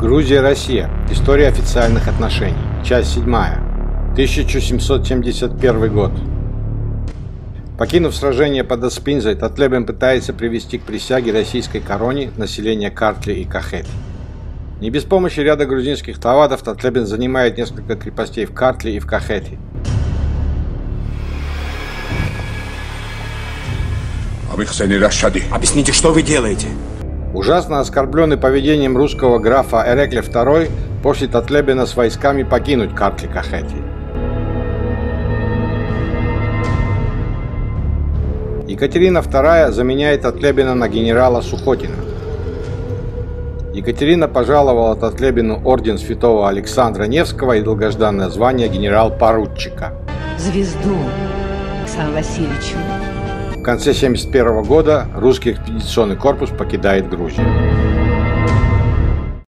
Грузия-Россия. История официальных отношений. Часть 7. 1771 год. Покинув сражение под Аспинзой, Татлебен пытается привести к присяге российской короне население Картли и Кахети. Не без помощи ряда грузинских тавадов Татлебен занимает несколько крепостей в Картли и в Кахети. Объясните, что вы делаете? Ужасно оскорбленный поведением русского графа Эрекля II, после Татлебена с войсками покинуть Картли Кахети. Екатерина II заменяет Татлебина на генерала Сухотина. Екатерина пожаловала Татлебину орден святого Александра Невского и долгожданное звание генерал-поручика. Звезду Александру Васильевичу. В конце 1971 года русский экспедиционный корпус покидает Грузию.